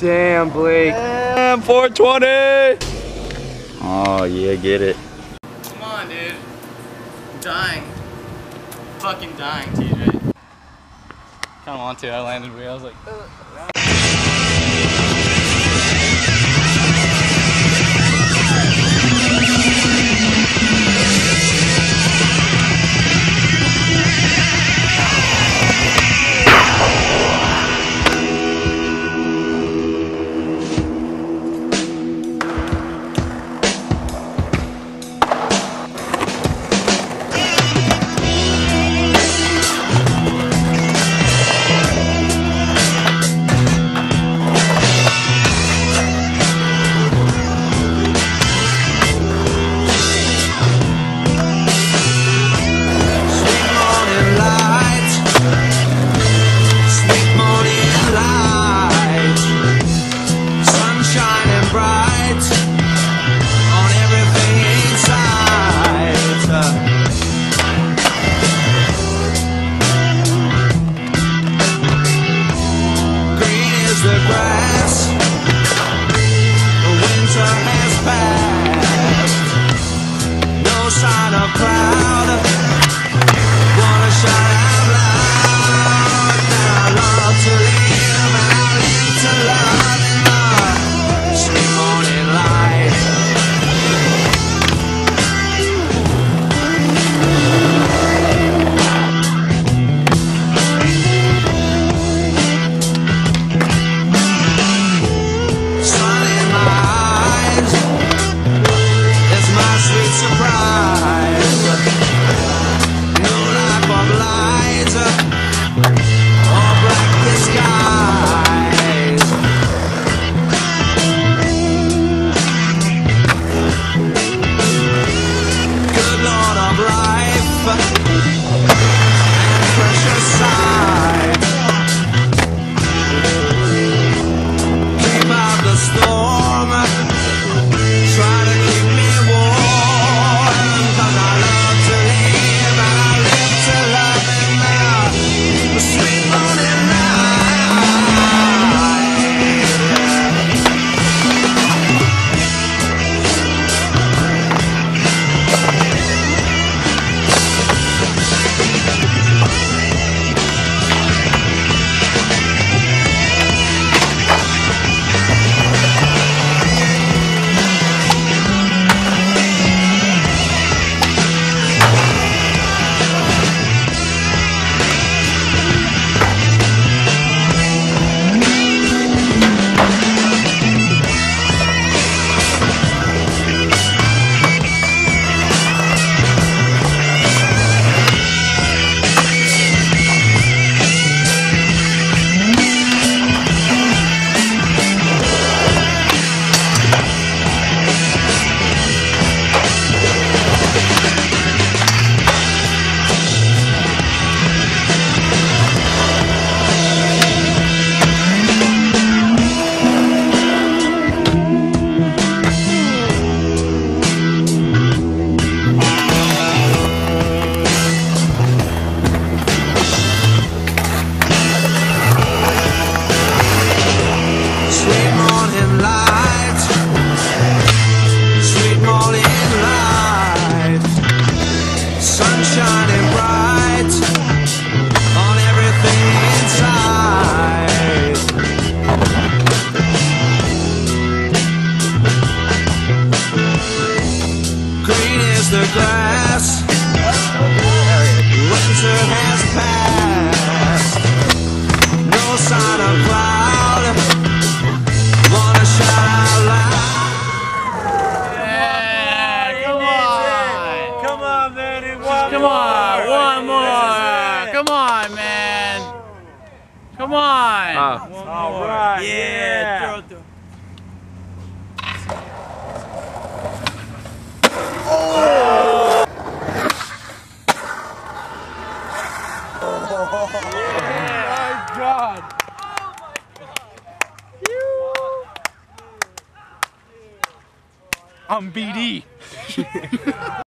Damn, Blake. Damn, 420! Oh, yeah, get it. Come on, dude. I'm dying. Fucking dying, TJ. Kind of want to. I landed weird. I was like, Sweet grass, the grass, winter has passed, no sign of cloud. Wanna shout out loud. yeah, come on. Come on, man. One Come on, one more. Come on, man. Come on. All right. yeah. throw- I'm BD.